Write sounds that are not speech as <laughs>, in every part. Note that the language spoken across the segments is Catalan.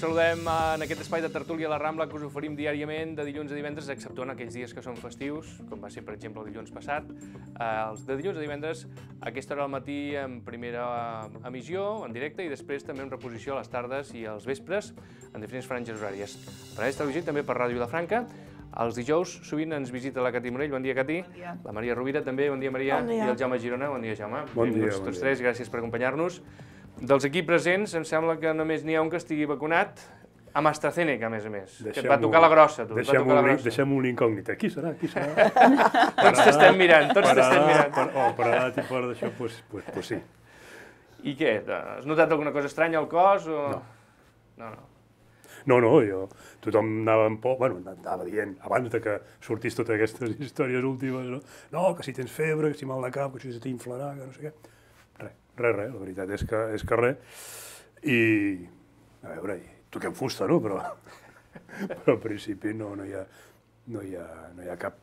saludem en aquest espai de tertúlia a la Rambla que us oferim diàriament de dilluns a divendres, exceptuant aquells dies que són festius, com va ser, per exemple, el dilluns passat. Eh, els de dilluns a divendres, a aquesta hora al matí en primera emissió, en directe, i després també en reposició a les tardes i als vespres, en diferents franges horàries. Per a Televisió també per Ràdio Vilafranca. Els dijous sovint ens visita la Cati Morell. Bon dia, Cati. Bon dia. La Maria Rovira també. Bon dia, Maria. Bon dia. I el Jaume Girona. Bon dia, Jaume. Bon dia, Benvinguts bon tots dia. tres. Gràcies per acompanyar-nos. Dels aquí presents, em sembla que només n'hi ha un que estigui vacunat, amb AstraZeneca, a més a més. que et va tocar la grossa, tu. Deixem, tocar la un, grossa. deixem una incògnita. Qui serà? Qui serà? <laughs> Tots t'estem mirant, tots t'estem mirant. Per, oh, per edat i per d'això, doncs pues, pues, pues sí. I què? Has notat alguna cosa estranya al cos? O... No. No, no. No, no, jo, tothom anava amb por, bueno, anava dient, abans de que sortís totes aquestes <laughs> històries últimes, no? No, que si tens febre, que si mal de cap, que si t'inflarà, que no sé què. Res, res, la veritat és que, és que res. I, a veure, toquem fusta, no? Però, <laughs> però al principi no, no, hi ha, no, hi ha, no hi ha cap,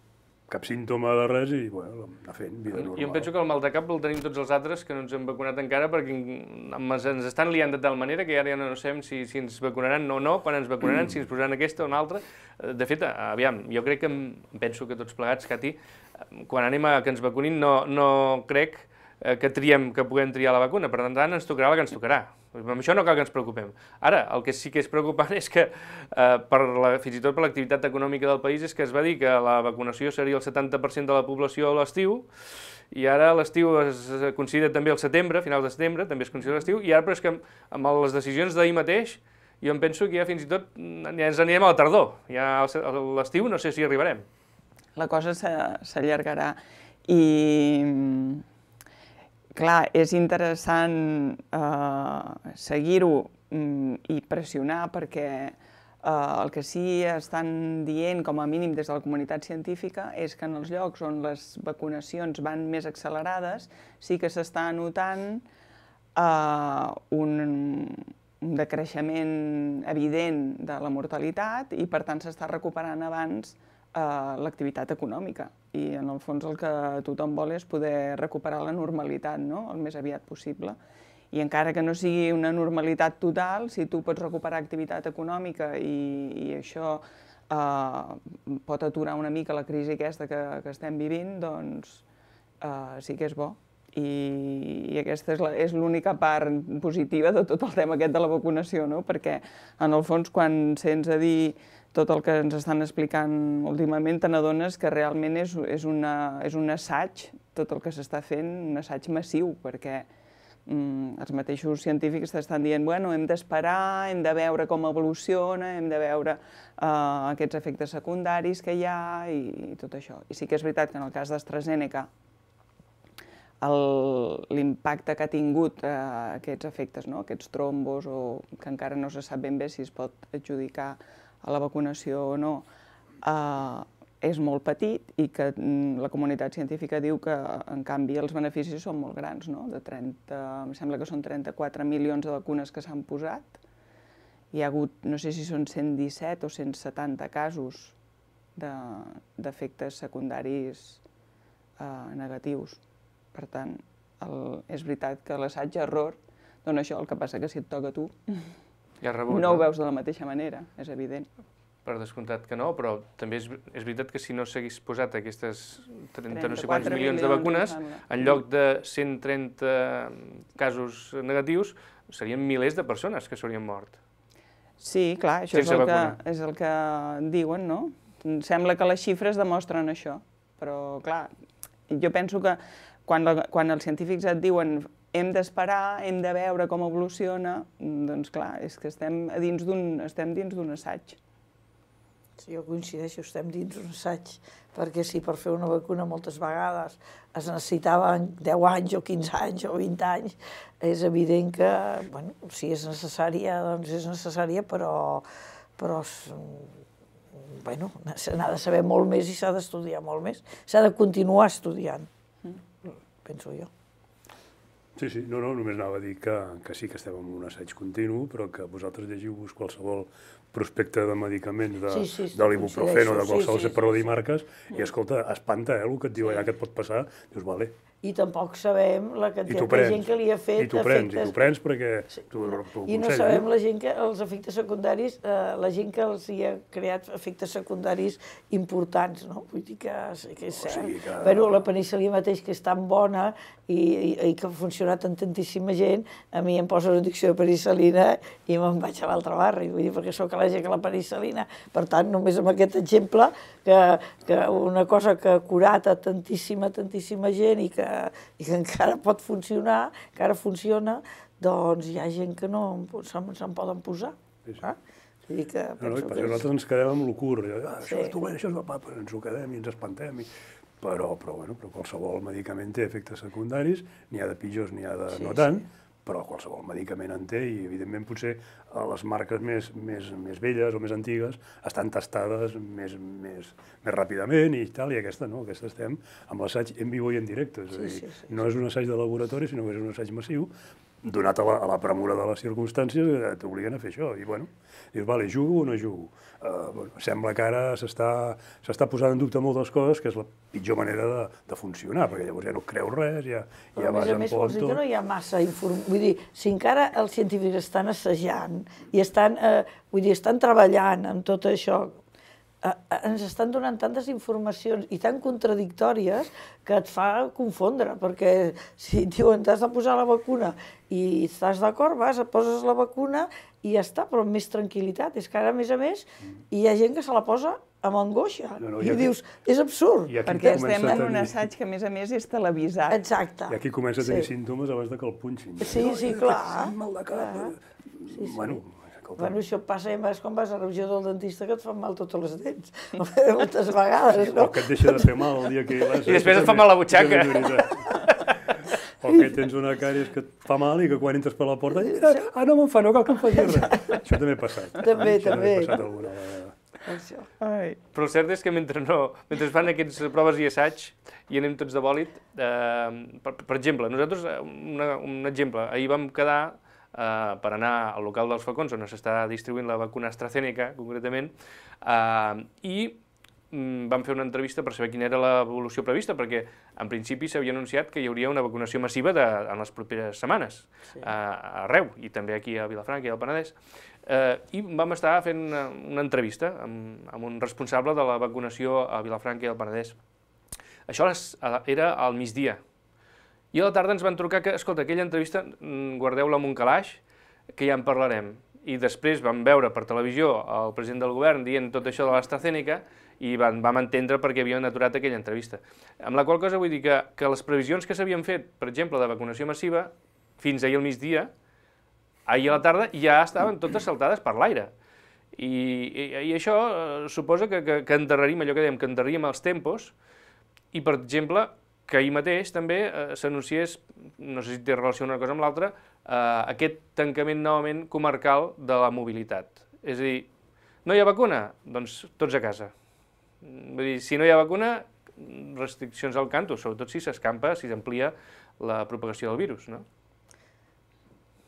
cap símptoma de res i, bueno, anar fent vida normal. Jo em penso que el mal de cap el tenim tots els altres que no ens hem vacunat encara perquè ens estan liant de tal manera que ara ja no sabem si, si ens vacunaran o no, quan ens vacunaran, si ens posaran aquesta o una altra. Eh, De fet, aviam, jo crec que, em- penso que tots plegats, Cati, eh, quan anem a que ens vacunin no, no crec que triem, que puguem triar la vacuna. Per tant, ens tocarà la que ens tocarà. Amb això no cal que ens preocupem. Ara, el que sí que és preocupant <laughs> és que, eh, per la, fins i tot per l'activitat econòmica del país, és que es va dir que la vacunació seria el 70% de la població a l'estiu, i ara l'estiu es considera també el setembre, finals de setembre, també es considera l'estiu, i ara però és que amb, les decisions d'ahir mateix, jo em penso que ja fins i tot ja ens anirem a la tardor. Ja a l'estiu no sé si arribarem. La cosa s'allargarà i, clar, és interessant eh, seguir-ho mm, i pressionar perquè eh, el que sí estan dient, com a mínim des de la comunitat científica, és que en els llocs on les vacunacions van més accelerades sí que s'està notant eh, un, un decreixement evident de la mortalitat i per tant s'està recuperant abans l'activitat econòmica i en el fons el que tothom vol és poder recuperar la normalitat no? el més aviat possible i encara que no sigui una normalitat total, si tu pots recuperar activitat econòmica i, i això eh, pot aturar una mica la crisi aquesta que, que estem vivint, doncs eh, sí que és bo. I, i aquesta és l'única part positiva de tot el tema aquest de la vacunació, no? perquè en el fons quan sents a dir tot el que ens estan explicant últimament, te n'adones que realment és, és, una, és un assaig, tot el que s'està fent, un assaig massiu, perquè mm, els mateixos científics t'estan dient bueno, hem d'esperar, hem de veure com evoluciona, hem de veure uh, aquests efectes secundaris que hi ha i, i tot això. I sí que és veritat que en el cas d'AstraZeneca l'impacte que ha tingut eh, aquests efectes, no? aquests trombos, o que encara no se sap ben bé si es pot adjudicar a la vacunació o no, eh, és molt petit i que mm, la comunitat científica diu que, en canvi, els beneficis són molt grans, no? De 30, em sembla que són 34 milions de vacunes que s'han posat. Hi ha hagut, no sé si són 117 o 170 casos de- d'efectes secundaris eh, negatius. Per tant, el, és veritat que l'assaig-error dona això, el que passa que si et toca a tu Ja rebut, no ho veus de la mateixa manera, és evident. Per descomptat que no, però també és, és veritat que si no s'hagués posat aquestes 30 no sé 34 quants milions de milions, vacunes, em sembla. en lloc de 130 casos negatius, serien milers de persones que s'haurien mort. Sí, clar, això és el, que, és el que diuen, no? Sembla que les xifres demostren això, però clar, jo penso que quan, la, quan els científics et diuen hem d'esperar, hem de veure com evoluciona, doncs clar, és que estem a dins d'un estem dins d'un assaig. Sí, jo coincideixo, estem dins d'un assaig, perquè si per fer una vacuna moltes vegades es necessitaven 10 anys o 15 anys o 20 anys, és evident que, bueno, si és necessària, doncs és necessària, però, però bueno, se n'ha de saber molt més i s'ha d'estudiar molt més. S'ha de continuar estudiant, penso jo. Sí, sí, no, no, només anava a dir que, que sí que estem en un assaig continu, però que vosaltres llegiu-vos qualsevol prospecte de medicaments de, Sí, sí, sí, de l'ibuprofeno, de coincideixo, sí, qualsevol, sí, sí, per dir sí. marques, i escolta, espanta, eh, el que et diu allà que et pot passar, dius, vale, I tampoc sabem la i quantitat de gent que li ha fet i t'ho prens, i efectes... t'ho prens perquè t'ho t'ho I no sabem la gent que, els efectes secundaris, eh, la gent que els hi ha creat efectes secundaris importants, no? Vull dir que, sí que és O cert. sigui que- Però la penicil·lina mateix, que és tan bona i, i, i que ha funcionat en tantíssima gent, a mi em posa una addicció de penicil·lina i me'n vaig a l'altre barri, vull dir, perquè sóc al·lèrgic a la penicil·lina. Per tant, només amb aquest exemple, que, que una cosa que ha curat a tantíssima, tantíssima gent i que, i que encara pot funcionar, encara funciona, doncs hi ha gent que no se'n se poden posar. Sí, sí. Ah? Vull dir que No, no, i que és... nosaltres ens quedem amb l'ocur, ah, això Sí. és dolent, això és papa, ens ho quedem i ens espantem, i... però, però, bueno, però qualsevol medicament té efectes secundaris, n'hi ha de pitjors, n'hi ha de Sí, no tant, però qualsevol medicament en té i, evidentment, potser eh, les marques més, més, més velles o més antigues estan tastades més, més, més ràpidament i tal, i aquesta no, aquesta estem amb l'assaig en vivo i en directe, és a dir, Sí, sí, sí, no és un assaig de laboratori, sinó que és un assaig massiu, donat a la, a la premura de les circumstàncies, eh, t'obliguen a fer això. I, bueno, dius, vale, jugo o no jugo? Uh, bueno, sembla que ara s'està posant en dubte moltes coses, que és la pitjor manera de, de funcionar, perquè llavors ja no creus res, ja, Però ja vas en més por amb que no tot. hi ha massa informació. Vull dir, si encara els científics estan assajant i estan, eh, vull dir, estan treballant amb tot això, eh, eh, ens estan donant tantes informacions i tan contradictòries que et fa confondre, perquè si et diuen t'has de posar la vacuna i estàs d'acord, vas, et poses la vacuna i ja està, però amb més tranquil·litat. És que ara, a més a més, hi ha gent que se la posa amb angoixa. No, no, I i aquí- dius, és absurd. Perquè estem en un assaig que, a més a més, és televisat. Exacte. I aquí comença a tenir Sí. símptomes abans de que el punxin. Sí, No, sí, clar. tinc mal de cap. Clar. Sí, sí. Bueno, escolta, Bueno, això passa i més quan vas a la revisió del dentista que et fan mal totes les dents. <laughs> Moltes vegades, no? o que et deixa de fer mal el dia que vas. I després et fa mal la butxaca. O que tens una càries que et fa mal i que quan entres per la porta... Mira, ah, no me'n fa, no cal que em faci res. Això també ha passat. També, Això també. ha passat alguna vegada. Això. Ai. Però el cert és que mentre, no, mentre es fan aquestes proves i assaig i anem tots de bòlit, eh, per, per exemple, nosaltres, eh, una, un exemple, ahir vam quedar eh, per anar al local dels facons, on s'està distribuint la vacuna AstraZeneca, concretament, eh, i mm, vam fer una entrevista per saber quina era l'evolució prevista, perquè en principi s'havia anunciat que hi hauria una vacunació massiva de, en les properes setmanes, sí. a, arreu, i també aquí a Vilafranca i al Penedès. Eh, I vam estar fent una, una entrevista amb, amb un responsable de la vacunació a Vilafranca i al Penedès. Això les- era al migdia. I a la tarda ens van trucar que, escolta, aquella entrevista, mm, guardeu-la amb un calaix, que ja en parlarem. I després vam veure per televisió el president del govern dient tot això de l'AstraZeneca i van, vam entendre per què havien aturat aquella entrevista. Amb la qual cosa vull dir que, que les previsions que s'havien fet, per exemple, de vacunació massiva, fins ahir al migdia, ahir a la tarda ja estaven totes saltades per l'aire. I, i, I això eh, suposa que, que, que endarrerim, allò que dèiem, que endarrerim els tempos, i, per exemple, que ahir mateix també eh, s'anunciés, no sé si té relació una cosa amb l'altra, eh, aquest tancament novament comarcal de la mobilitat. És a dir, no hi ha vacuna? Doncs tots a casa. Vull dir, si no hi ha vacuna, restriccions al canto, sobretot si s'escampa, si s'amplia la propagació del virus, no?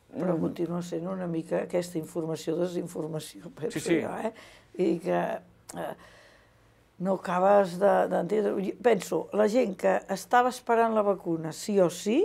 Però continua sent una mica aquesta informació-desinformació, penso Sí, sí. jo, eh? I que eh, no acabes de- d'entendre... De, penso, la gent que estava esperant la vacuna sí o sí,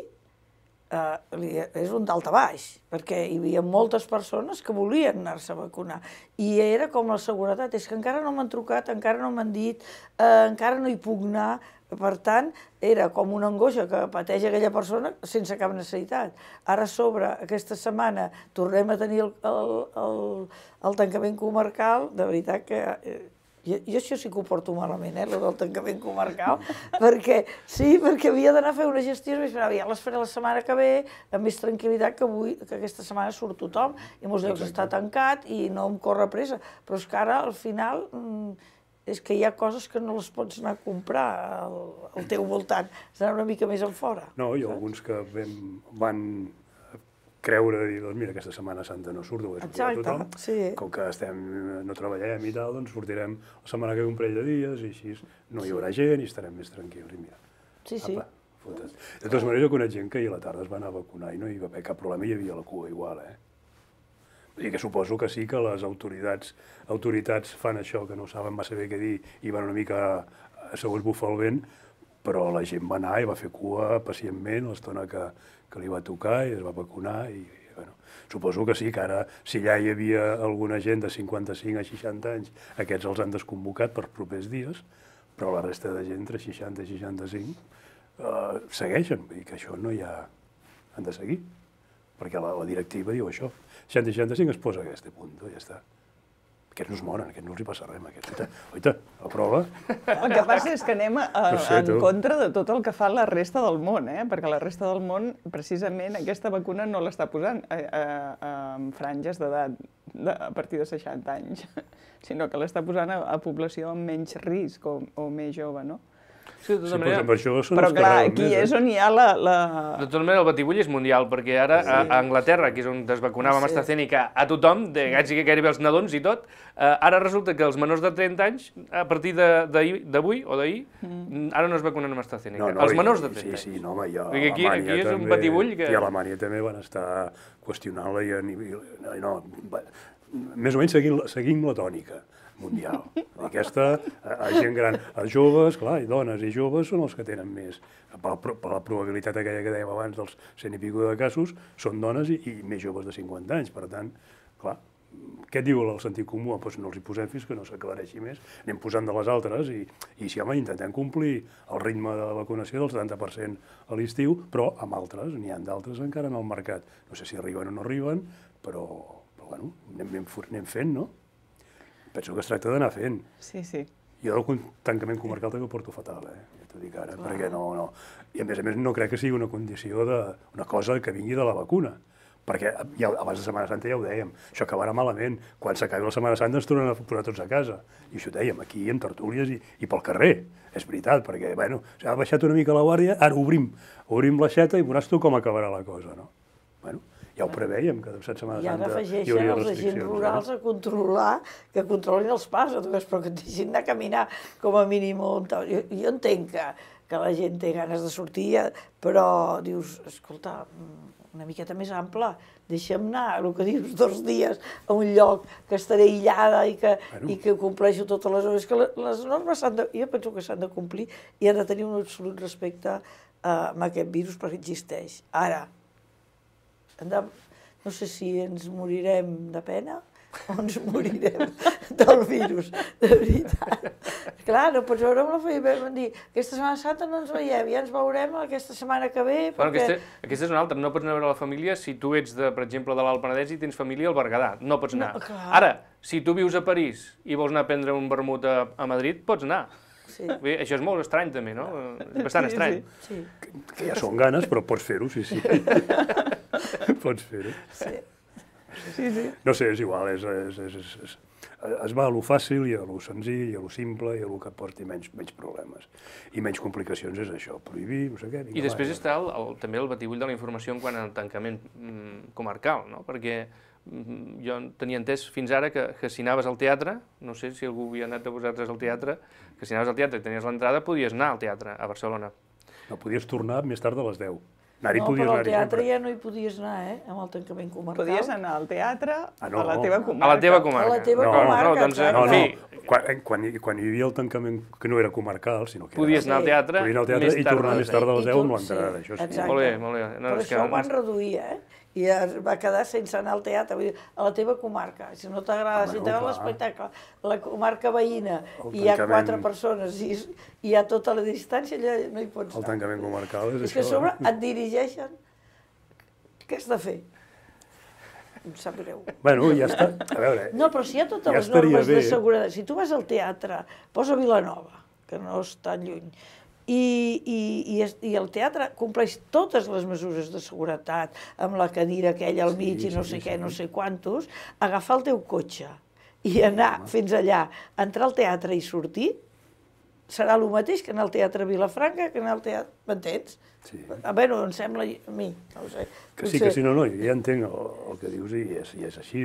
eh, és un dalt a baix, perquè hi havia moltes persones que volien anar-se a vacunar. I era com la seguretat, és que encara no m'han trucat, encara no m'han dit, eh, encara no hi puc anar, per tant, era com una angoixa que pateix aquella persona sense cap necessitat. Ara sobre, aquesta setmana, tornem a tenir el, el, el, el tancament comarcal, de veritat que... Jo, jo això sí que ho porto malament, eh, el del tancament comarcal, <laughs> perquè sí, perquè havia d'anar a fer una gestió i pensava, ja les faré la setmana que ve, amb més tranquil·litat que avui, que aquesta setmana surt tothom, i molts llocs està tancat i no em corre pressa, però és que ara, al final, mm, és que hi ha coses que no les pots anar a comprar al, al teu voltant, has d'anar una mica més en fora. No, hi ha alguns que vam, van creure, dir, doncs mira, aquesta Setmana Santa no surt, ho ha sortit Exacte, tothom. sí. Com que estem, no treballem i tal, doncs sortirem la setmana que ve un parell de dies i així no hi haurà gent i estarem més tranquils. I mira, Sí, sí. apa, fota't. De totes maneres, jo conec gent que ahir a la tarda es va anar a vacunar i no hi va haver cap problema, hi havia la cua igual, eh? I que suposo que sí que les autoritats, autoritats fan això, que no saben massa bé què dir i van una mica a segons bufa el vent, però la gent va anar i va fer cua pacientment l'estona que, que li va tocar i es va vacunar i, bueno, suposo que sí, que ara, si ja hi havia alguna gent de 55 a 60 anys, aquests els han desconvocat per propers dies, però la resta de gent entre 60 i 65 eh, segueixen, dir que això no hi ha... han de seguir, perquè la, la directiva diu això. 60 i 65 es posa aquest punt, ja està. Aquests no es moren, aquests no els hi passa res, aquests, oita, oita, a prova. El que passa és que anem a, No sé, en tu. contra de tot el que fa la resta del món, eh? perquè la resta del món, precisament, aquesta vacuna no l'està posant a, a, a, en franges d'edat de, a partir de 60 anys, <laughs> sinó que l'està posant a, a població amb menys risc o, o més jove, no? Sí, de Sí, tota però manera, per això són Però els que clar, aquí més, és eh? on hi ha la... la... de tota manera el batibull és mundial, perquè ara a, a Anglaterra, que és on es vacunava amb Sí. AstraZeneca a tothom, de gairebé, gairebé els nadons i tot, eh, ara resulta que els menors de 30 anys, a partir d'avui o d'ahir, ara no es vacunen amb AstraZeneca. els i- menors de 30 Sí, anys. sí, no, home, i a que aquí- aquí és un també- batibull que- I a Alemanya també van estar qüestionant-la i a nivell... No, no, va- més o menys seguint, seguint la tònica mundial. Aquesta, a, a gent gran, a joves, clar, i dones i joves són els que tenen més. Per per la probabilitat aquella que dèiem abans dels 100 i pico de casos, són dones i, i més joves de 50 anys. Per tant, clar, què diu el sentit comú? Doncs no els hi posem fins que no s'aclareixi més. Anem posant de les altres i, i sí, home, intentem complir el ritme de la vacunació del 70% a l'estiu, però amb altres, n'hi ha d'altres encara en el mercat. No sé si arriben o no arriben, però, però bueno, anem, anem, anem fent, no? Penso que es tracta d'anar fent. Sí, sí. Jo del con- tancament comarcal també ho porto fatal, eh? Ja t'ho dic ara, perquè no, no... I a més a més no crec que sigui una condició de... una cosa que vingui de la vacuna. Perquè ja, abans de Setmana Santa ja ho dèiem, això acabarà malament. Quan s'acabi la Setmana Santa ens tornen a posar tots a casa. I això ho dèiem, aquí en tertúlies i, i pel carrer. És veritat, perquè, bueno, s'ha baixat una mica la guàrdia, ara obrim, obrim l'aixeta i veuràs tu com acabarà la cosa, no? Bueno, ja ho preveiem, que de Setmana I ara afegeixen els agents rurals no? a controlar, que controlin els pas, però que et deixin anar a caminar com a mínim. Jo, jo entenc que, que la gent té ganes de sortir, eh, però dius, escolta, mm, una miqueta més ampla, deixa'm anar, el que dius, dos dies a un lloc que estaré aïllada i que, Bueno. i que compleixo totes les hores. Que le- les normes s'han de, jo penso que s'han de complir i han de tenir un absolut respecte eh, amb aquest virus perquè existeix. Ara, de, no sé si ens morirem de pena o ens morirem <laughs> del virus, de veritat. Clar, no pots veure amb la família, vam dir, aquesta Setmana Santa no ens veiem, ja ens veurem aquesta setmana que ve, Bueno, perquè... aquesta, aquesta és una altra, no pots anar a veure la família si tu ets, de, per exemple, de l'Alt Penedès i tens família al Berguedà, no pots anar. No, clar. Ara, si tu vius a París i vols anar a prendre un vermut a, a Madrid, pots anar. Sí, Vull dir, això és molt estrany també, no? És bastant Sí, estrany. sí. sí, Que ja són ganes, però pots fer-ho, sí, sí. <laughs> pots fer-ho. sí. Sí, sí. No sé, és igual, és, és, és, és, és, es va a lo fàcil i a lo senzill i a lo simple i a lo que porti menys, menys problemes. I menys complicacions és això, prohibir, no sé què. vinga, I després va, està el, el, també el batibull de la informació en quant al tancament mm, comarcal, no? Perquè mm, jo tenia entès fins ara que, que si anaves al teatre, no sé si algú havia anat a vosaltres al teatre, que si anaves al teatre i tenies l'entrada, podies anar al teatre a Barcelona. No podies tornar més tard de les 10. Anar-hi No, podies però al anar-hi teatre sempre. ja no hi podies anar, eh, amb el tancament comarcal. Podies anar al teatre Ah, no. a la teva A comarca. A la teva comarca. A la teva No, comarca, no, doncs, exacte. No, no, quan, eh, quan, hi- quan hi havia el tancament, que no era comarcal, sinó que Podies era... anar al teatre, Podies anar al teatre més i tornar més tard de I les 10 amb tu- l'entrada, sí, això sí. exacte. Molt bé, molt bé. No, Però que això ho no- van reduir, eh? I es va quedar sense anar al teatre, vull dir, a la teva comarca. Si no t'agrada, si t'agrada l'espectacle, la comarca veïna, El i hi ha tancament- quatre persones i, i hi ha tota la distància, allà no hi pots El anar. tancament comarcal és, És que a això. sobre eh? et dirigeixen. Què has de fer? Em sap greu. Bueno, ja està. A veure, No, però si hi ha totes Ja les normes de bé. seguretat, si tu vas al teatre, posa Vilanova, que no està lluny, i, i, i, es- i el teatre compleix totes les mesures de seguretat, amb la cadira aquella al mig Sí, i no sí, sé què, sí. no sé quantos, agafar el teu cotxe i anar fins allà, entrar al teatre i sortir, serà el mateix que anar al Teatre Vilafranca, que anar al teatre... M'entens? Sí. A veure, em sembla a mi, no ho sé. Que sí, Potser- que sí, no, no, ja entenc el, el que dius i és, i és així.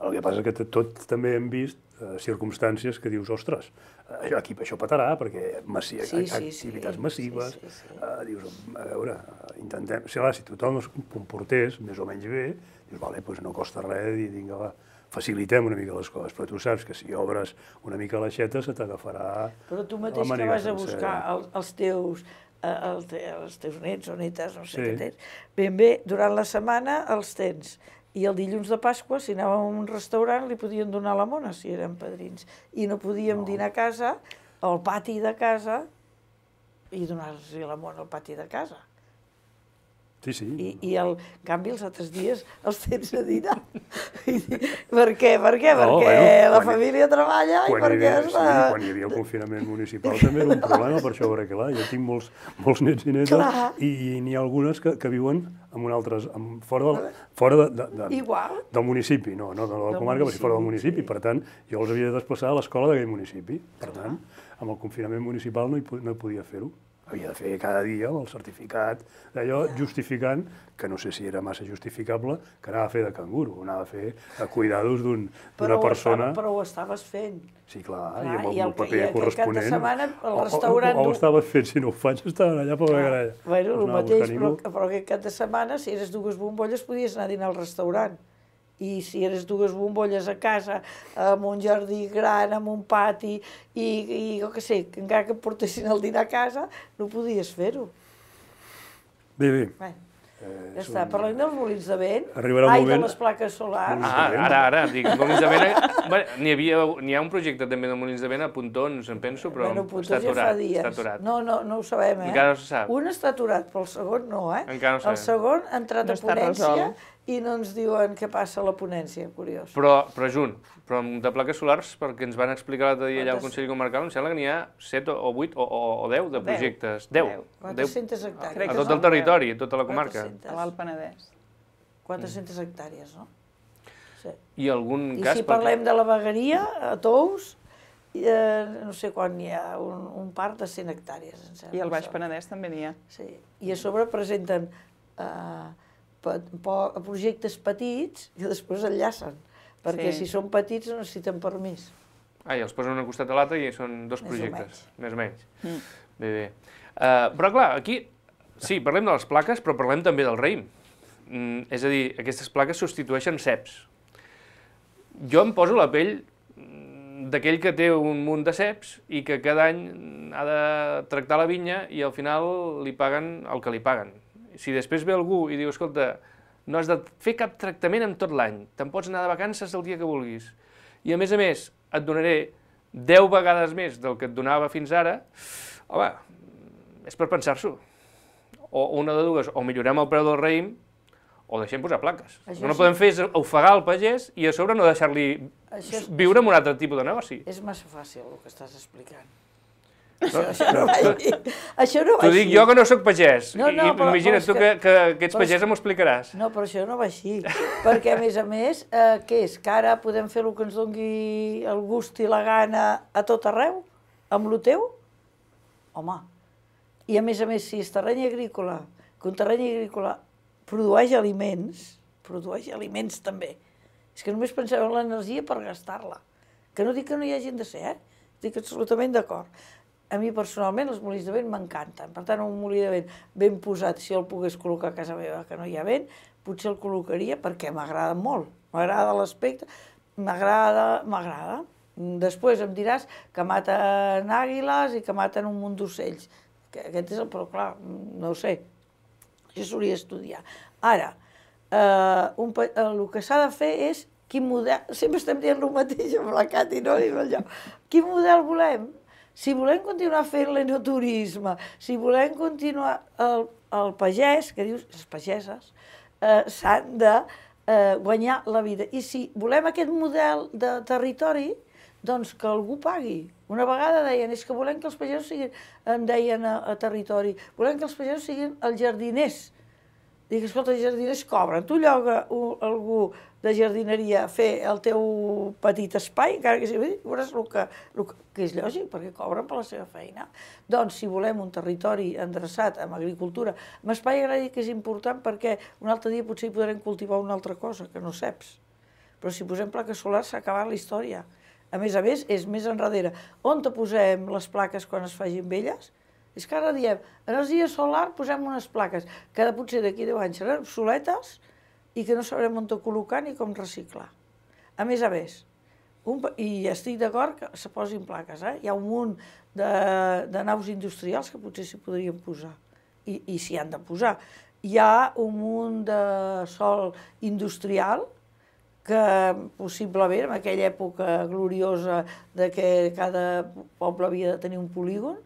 El que passa és que tot també hem vist eh, circumstàncies que dius, ostres, aquí això petarà, perquè massi, Sí, sí, sí. activitats massives, Sí, sí, sí. Eh, dius, a veure, intentem... Si, clar, si tothom es comportés més o menys bé, dius, vale, doncs no costa res dir, vinga, va, facilitem una mica les coses, però tu saps que si obres una mica l'aixeta se t'agafarà Però tu mateix que vas a buscar el, els teus eh, el els teus nets o netes, no sé Sí. què tens. Ben bé, durant la setmana els tens. I el dilluns de Pasqua, si anàvem a un restaurant, li podien donar la mona, si eren padrins. I no podíem no. dinar a casa, al pati de casa, i donar-los la mona al pati de casa. Sí, sí. I, i el, en canvi, els altres dies els tens a dinar. per què? Per què? No, perquè bueno, la quan hi- família treballa i perquè havia, es sí, va... quan hi havia el confinament municipal també era un problema, per això, perquè clar, jo tinc molts, molts nets i netes Clar. i, i n'hi ha algunes que, que viuen en un altre, en, fora, del, fora de, de, de, Igual. del municipi, no, no de la Del comarca, però sí fora del municipi, municipi. Per tant, jo els havia de desplaçar a l'escola d'aquell municipi. Per tant, amb el confinament municipal no hi, no podia fer-ho. Havia de fer cada dia el certificat d'allò, justificant, que no sé si era massa justificable, que anava a fer de canguro, anava a fer a Però d'una ho persona... estava- però ho estaves fent. Sí, clar, Clar, i amb el, i el el paper i de corresponent. setmana al O- o- restaurant O, o, ho estaves fent, si no ho faig, estaven allà per la gralla. Bueno, No el a mateix, però, però aquest cap de setmana, si eres dues bombolles, podies anar a dinar al restaurant. I si eres dues bombolles a casa, amb un jardí gran, amb un pati, i, i jo què sé, que encara que portessin el dinar a casa, no podies fer-ho. Bé, bé. Bé, Eh, ja està. Parlem dels molins de vent. Arribarà un Ai, moment- de les plaques solars. Ah, ara, ara, dic, molins de vent... <laughs> Bé, N'hi havia, n'hi ha un projecte també de molins de vent a Pontons, em penso, però bueno, està Pontons ja aturat. fa dies. Està aturat. No, no, no ho sabem, eh? Encara no se sap. Un està aturat, però el segon no, eh? Encara no ho El sabem. segon ha entrat No a ponència resolt. I no ens diuen què passa a la ponència, curiós. Però, però junt, però de plaques solars, perquè ens van explicar l'altre dia allà al? Consell Comarcal, em sembla que n'hi ha 7 o 8 o, o, o 10 de projectes. 10. Deu. 400 hectàrees. A tot el territori, a tota la comarca. 400. A l'Alt Penedès. 400 hectàrees, no? Sí. I algun I cas... si parlem de la vegueria, a Tous, eh, no sé quan hi ha, un, un parc de 100 hectàrees, em sembla. I al Baix. Penedès també n'hi ha. Sí. I a sobre presenten eh, projectes petits i després enllacen, perquè Sí. si són petits no necessiten permís. Ah, i els posen un costat de l'altre i són dos Més o projectes, més o menys. Mm. Bé, bé. Uh, però clar, aquí, sí, parlem de les plaques, però parlem també del raïm. Mm, és a dir, aquestes plaques substitueixen ceps. Jo em poso la pell mm, d'aquell que té un munt de ceps i que cada any ha de tractar la vinya i al final li paguen el que li paguen. Si després ve algú i diu, escolta, no has de fer cap tractament en tot l'any, te'n pots anar de vacances el dia que vulguis. I a més a més, et donaré 10 vegades més del que et donava fins ara, home, és per pensar-s'ho. O una de dues, o millorem el preu del raïm, o deixem posar plaques. Això no sí. podem fer és ofegar el pagès i a sobre no deixar-li Això és- viure en un altre tipus de negoci. És massa fàcil el que estàs explicant. Això, això no va així. Això no va T'ho dic jo que no sóc pagès. No, no, I, però- imagina't però tu que, que- que, ets però pagès m'ho explicaràs. No, però això no va així. Perquè, a més a més, eh, què és? Que ara podem fer el que ens dongui el gust i la gana a tot arreu? Amb lo teu? Home. I a més a més, si és terreny agrícola, que un terreny agrícola produeix aliments, produeix aliments també. És que només penseu en l'energia per gastar-la. Que no dic que no hi hagin de ser, eh? Estic absolutament d'acord. A mi personalment els molins de vent m'encanten. Per tant, un molí de vent ben posat, si el pogués col·locar a casa meva, que no hi ha vent, potser el col·locaria perquè m'agrada molt. M'agrada l'aspecte, m'agrada, m'agrada. Després em diràs que maten àguiles i que maten un munt d'ocells. Que Aquest és el, però clar, no ho sé. Això s'hauria d'estudiar. Ara, eh, un, eh, el que s'ha de fer és quin model... Sempre estem dient el mateix amb la Cati, no? Quin model volem? Si volem continuar fent l'enoturisme, si volem continuar... El, el pagès, que dius, les pageses, eh, s'han de eh, guanyar la vida. I si volem aquest model de territori, doncs que algú pagui. Una vegada deien, és que volem que els pagesos siguin, em deien a, a territori, volem que els pagesos siguin els jardiners. Dic, escolta, els jardiners cobren. Tu lloga algú de jardineria a fer el teu petit espai, encara que sigui, veuràs el que, el que, és lògic, perquè cobren per la seva feina. Doncs, si volem un territori endreçat amb agricultura, amb espai agrari que és important perquè un altre dia potser hi podrem cultivar una altra cosa, que no saps. Però si posem plaques solars s'ha acabat la història. A més a més, és més enrere. On te posem les plaques quan es facin velles? És que ara diem, energia solar, posem unes plaques que potser d'aquí 10 anys seran obsoletes i que no sabrem on col·locar ni com reciclar. A més a més, un, i estic d'acord que se posin plaques, eh? hi ha un munt de, de naus industrials que potser s'hi podrien posar, i, i s'hi han de posar. Hi ha un munt de sol industrial que possiblement en aquella època gloriosa de que cada poble havia de tenir un polígon,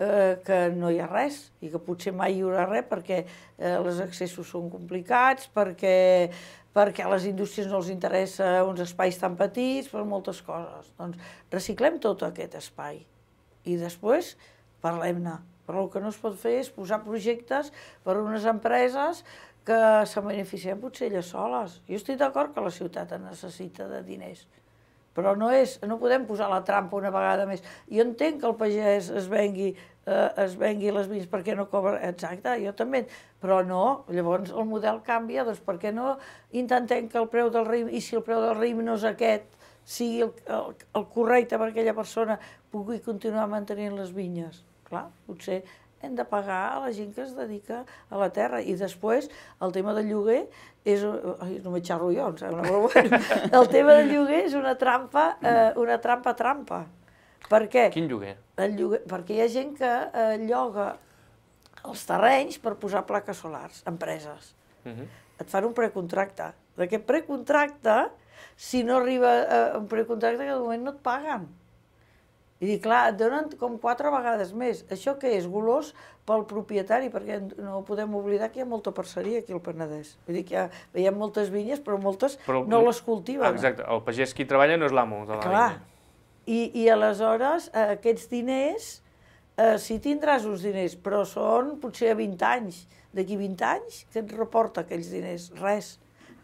eh, que no hi ha res i que potser mai hi haurà res perquè eh, els accessos són complicats, perquè, perquè a les indústries no els interessa uns espais tan petits, per moltes coses. Doncs reciclem tot aquest espai i després parlem-ne. Però el que no es pot fer és posar projectes per a unes empreses que se beneficien potser elles soles. Jo estic d'acord que la ciutat necessita de diners, però no, és, no podem posar la trampa una vegada més. Jo entenc que el pagès es vengui, eh, es vengui les vins perquè no cobra... Exacte, jo també. Però no, llavors el model canvia, doncs per què no intentem que el preu del raïm, i si el preu del raïm no és aquest, sigui el, el, el correcte per aquella persona pugui continuar mantenint les vinyes? Clar, potser hem de pagar a la gent que es dedica a la terra. I després, el tema del lloguer és... Ai, no m'he xerro jo, em sembla, però bueno. <laughs> El tema del lloguer és una trampa, eh, una trampa trampa. Per què? Quin lloguer? El lloguer? Perquè hi ha gent que eh, lloga els terrenys per posar plaques solars, empreses. Uh -huh. Et fan un precontracte. D'aquest precontracte, si no arriba a un precontracte, que de moment no et paguen. I dic, clar, et donen com quatre vegades més. Això què és? Golós pel propietari, perquè no podem oblidar que hi ha molta parceria aquí al Penedès. Vull dir que ha, veiem moltes vinyes, però moltes però, no les cultiven. Exacte, el pagès qui treballa no és l'amo de la clar. vinya. I, I aleshores, eh, aquests diners, eh, sí tindràs uns diners, però són potser a 20 anys. D'aquí 20 anys, què et reporta aquells diners? Res.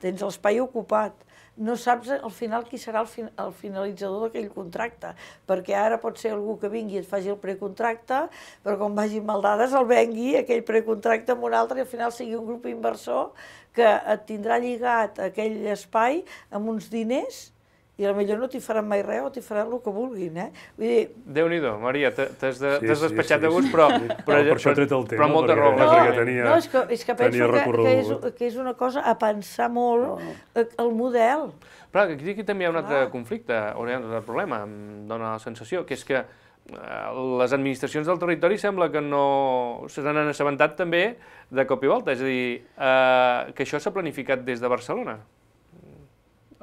Tens l'espai ocupat no saps al final qui serà el, fin el finalitzador d'aquell contracte, perquè ara pot ser algú que vingui i et faci el precontracte, però com vagi mal dades el vengui aquell precontracte amb un altre i al final sigui un grup inversor que et tindrà lligat aquell espai amb uns diners i potser no t'hi faran mai res o t'hi faran el que vulguin, eh? Vull dir... Déu-n'hi-do, Maria, t'has de, sí, despatxat sí, sí. de gust, però, però, però, per això he tret el tema, però molta raó. No, perquè tenia, no, és que, és que penso que, que, és, que és una cosa a pensar molt no, no. Eh, el model. Però aquí, aquí també hi ha un altre conflicte, o hi ha un altre problema, em dóna la sensació, que és que eh, les administracions del territori sembla que no se n'han assabentat també de cop i volta, és a dir, eh, que això s'ha planificat des de Barcelona.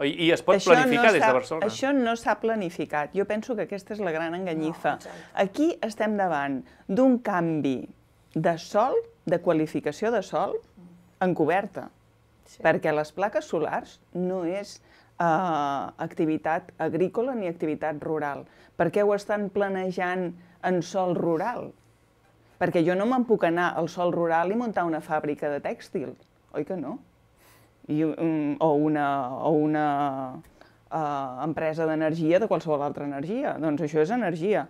I, I es pot això planificar no des de Barcelona? Això no s'ha planificat. Jo penso que aquesta és la gran enganyifa. No, Aquí estem davant d'un canvi de sol, de qualificació de sol, encoberta. Sí. Perquè les plaques solars no és uh, activitat agrícola ni activitat rural. Per què ho estan planejant en sol rural? Perquè jo no me'n puc anar al sol rural i muntar una fàbrica de tèxtil, oi que no? I, um, o una, o una uh, empresa d'energia de qualsevol altra energia. Doncs això és energia.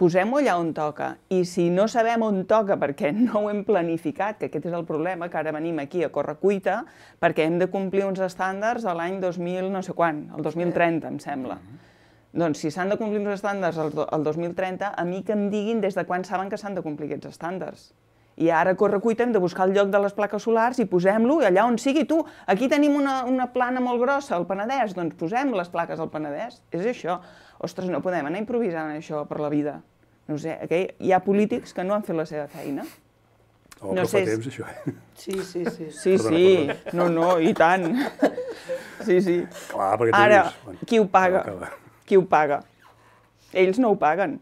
Posem-ho allà on toca. I si no sabem on toca perquè <laughs> no ho hem planificat, que aquest és el problema, que ara venim aquí a cuita, perquè hem de complir uns estàndards a l'any 2000 no sé quan, el 2030, em sembla. Mm -hmm. Doncs si s'han de complir uns estàndards el 2030, a mi que em diguin des de quan saben que s'han de complir aquests estàndards. I ara a Correcuita hem de buscar el lloc de les plaques solars i posem-lo allà on sigui. Tu, aquí tenim una, una plana molt grossa, al Penedès, doncs posem les plaques al Penedès. És això. Ostres, no podem anar improvisant això per la vida. No sé, okay? hi ha polítics que no han fet la seva feina. Oh, no sé, fa temps, això, eh? Sí, sí, sí. Sí, perdona, sí. Perdona. No, no, i tant. Sí, sí. Clar, perquè Ara, dius... qui ho paga? Qui ho paga? Ells no ho paguen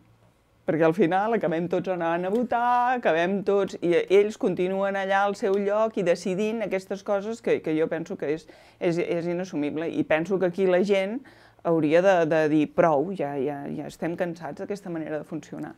perquè al final acabem tots anant a votar, acabem tots, i ells continuen allà al seu lloc i decidint aquestes coses que, que jo penso que és, és, és inassumible. I penso que aquí la gent hauria de, de dir prou, ja, ja, ja estem cansats d'aquesta manera de funcionar.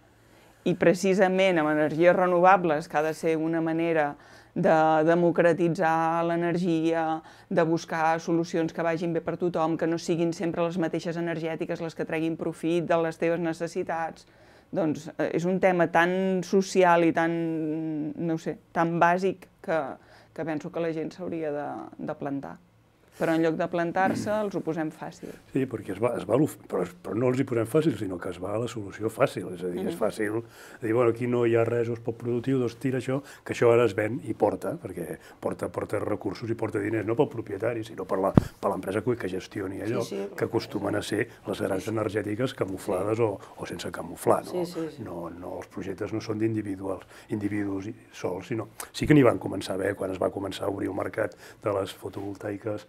I precisament amb energies renovables, que ha de ser una manera de democratitzar l'energia, de buscar solucions que vagin bé per tothom, que no siguin sempre les mateixes energètiques les que treguin profit de les teves necessitats, doncs eh, és un tema tan social i tan, no sé, tan bàsic que, que penso que la gent s'hauria de, de plantar. Però en lloc de plantar-se els ho posem fàcil. Sí, perquè es va, es va però, però no els hi posem fàcil, sinó que es va a la solució fàcil. És a dir, mm -hmm. és fàcil dir, bueno, aquí no hi ha res, és poc productiu, doncs tira això, que això ara es ven i porta, perquè porta, porta recursos i porta diners, no pel propietari, sinó per l'empresa que gestioni allò, sí, sí, que acostumen a ser les grans energètiques camuflades sí. o, o sense camuflar. No? Sí, sí, sí. No, no, els projectes no són d'individuals, individus sols, sinó sí que n'hi van començar a haver quan es va començar a obrir el mercat de les fotovoltaiques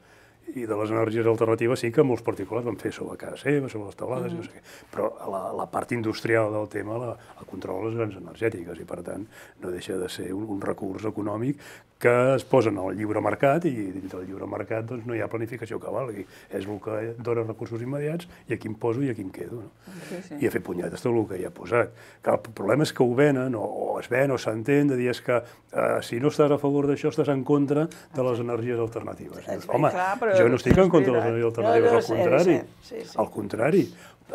i de les energies alternatives sí que molts particulars van fer sobre casa seva, sobre les taulades, mm. no sé què. Però la, la part industrial del tema la, la controla les grans energètiques i, per tant, no deixa de ser un, un recurs econòmic que es posen al lliure mercat i dins del lliure mercat doncs, no hi ha planificació que valgui. És el que dona recursos immediats i aquí em poso i aquí em quedo. No? Sí, sí. I a fer punyetes tot el que hi ha posat. Que el problema és que ho venen, o, o es ven, o s'entén, de dir és que eh, si no estàs a favor d'això estàs en contra de les energies alternatives. Sí, Home, clar, jo no estic en contra de les energies alternatives, no, no, al contrari. Sí, sí. Al contrari,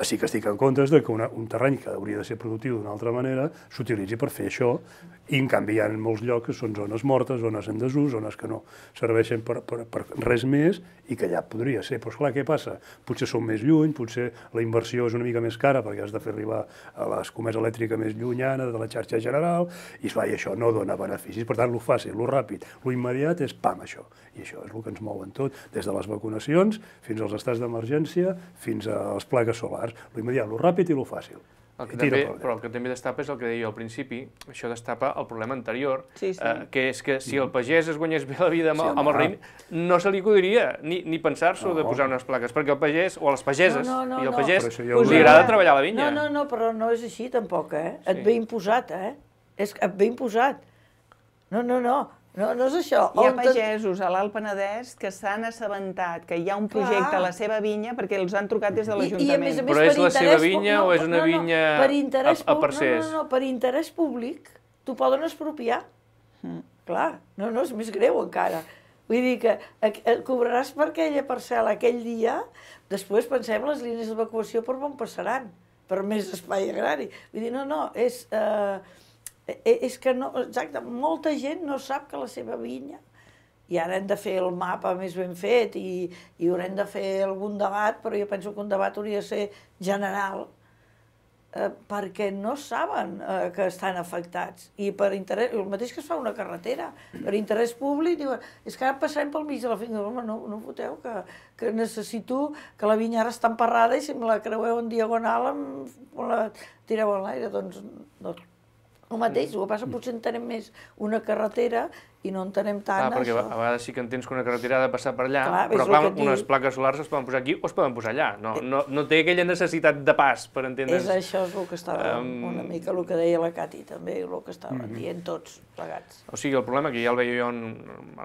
sí que estic en compte de que una, un terreny que hauria de ser productiu d'una altra manera s'utilitzi per fer això i en canvi hi ha molts llocs que són zones mortes, zones en desús, zones que no serveixen per, per, per res més i que allà podria ser. Però esclar, què passa? Potser són més lluny, potser la inversió és una mica més cara perquè has de fer arribar a l'escomesa elèctrica més llunyana de la xarxa general i, esclar, i això no dona beneficis. Per tant, lo fàcil, lo ràpid, lo immediat és pam, això. I això és el que ens mou en tot, des de les vacunacions fins als estats d'emergència fins a les plagues solars. Lo immediat, lo ràpid i lo fàcil. El que també, però el que també destapa és el que deia al principi, això destapa el problema anterior, sí, sí. Eh, que és que si el pagès es guanyés bé la vida amb, sí, amb el raïm, no se li acudiria ni, ni pensar-s'ho no. de posar unes plaques, perquè el pagès, o les pageses, no, no, no, i el pagès, no. li agrada treballar la vinya. No, no, no, però no és així tampoc, eh? Et ve imposat, eh? És, et ve imposat. No, no, no. No, no és això. Hi ha pagesos a l'Alt Penedès que s'han assabentat que hi ha un projecte Clar. a la seva vinya perquè els han trucat des de l'Ajuntament. Però és la seva vinya no, o és una no, no, vinya per interès, a, a parcers? No, no, no, per interès públic t'ho poden expropiar. Mm. Clar, no, no, és més greu encara. Vull dir que cobraràs per aquella parcel·la aquell dia, després pensem les línies d'evacuació per on passaran, per més espai agrari. Vull dir, no, no, és... Eh, Eh, eh, és que no, exacte, molta gent no sap que la seva vinya i ara hem de fer el mapa més ben fet i, i haurem de fer algun debat, però jo penso que un debat hauria de ser general, eh, perquè no saben eh, que estan afectats. I per interès, el mateix que es fa una carretera, per interès públic, diuen, és que ara passarem pel mig de la finca, home, no, no foteu, que, que necessito que la vinya ara està emparrada i si me la creueu en diagonal, em, la tireu en l'aire, doncs, doncs el mateix, el que passa potser entenem més una carretera i no entenem tant clar, perquè això. a vegades sí que entens que una carretera ha de passar per allà, clar, però clar, unes dic. plaques solars es poden posar aquí o es poden posar allà. No, no, no té aquella necessitat de pas, per entendre's. És això és el que estava um... una mica el que deia la Cati, també, el que estàvem mm -hmm. dient tots plegats. O sigui, el problema que ja el veia jo en,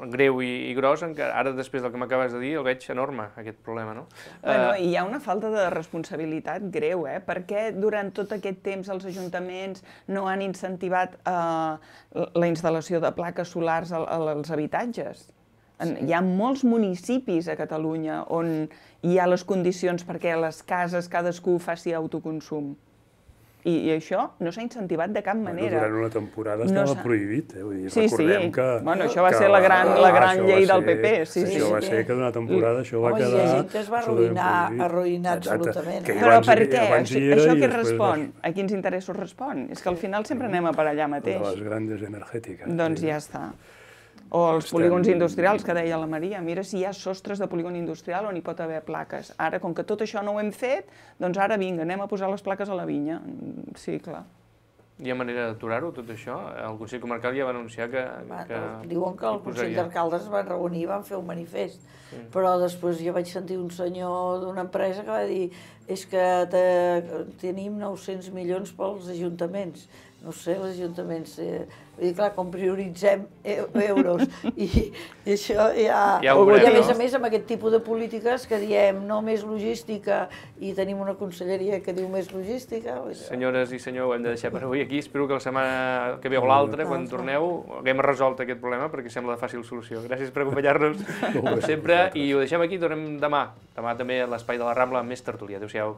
en greu i, i gros, encara, ara després del que m'acabes de dir, el veig enorme, aquest problema, no? Bueno, uh... hi ha una falta de responsabilitat greu, eh? Perquè durant tot aquest temps els ajuntaments no han incentivat uh, la instal·lació de plaques solars als habitatges. Sí. Hi ha molts municipis a Catalunya on hi ha les condicions perquè a les cases cadascú faci autoconsum. I, i això no s'ha incentivat de cap manera. Bueno, durant una temporada no estava prohibit, eh? Vull dir, sí, recordem sí. que... Bueno, això va que, ser la gran, la gran llei del PP. Sí, això sí, va ser que d'una temporada això va Home, quedar... Home, que es va arruïnar, arruïnar absolutament. Que Però per què? Això, això què respon? A quins interessos respon? És que al final sempre anem a per allà mateix. De les grandes energètiques. Doncs ja està. O els Estem... polígons industrials, que deia la Maria. Mira si hi ha sostres de polígon industrial on hi pot haver plaques. Ara, com que tot això no ho hem fet, doncs ara vinga, anem a posar les plaques a la vinya. Sí, clar. Hi ha manera d'aturar-ho, tot això? El Consell Comarcal ja va anunciar que... Va, que diuen que el Consell d'Alcaldes es van reunir i van fer un manifest. Sí. Però després jo vaig sentir un senyor d'una empresa que va dir és que te, tenim 900 milions pels ajuntaments. No sé, els ajuntaments... Eh, dir, clar, com prioritzem euros i, i això ja... Ja ho veurem, I a més no? a més amb aquest tipus de polítiques que diem no més logística i tenim una conselleria que diu més logística... Senyores i senyor, ho hem de deixar per avui aquí. Espero que la setmana que ve o l'altra, quan torneu, haguem resolt aquest problema perquè sembla de fàcil solució. Gràcies per acompanyar-nos, <laughs> com sempre, i ho deixem aquí, tornem demà. Demà també a l'Espai de la Rambla amb més tertúlia. Adéu-siau.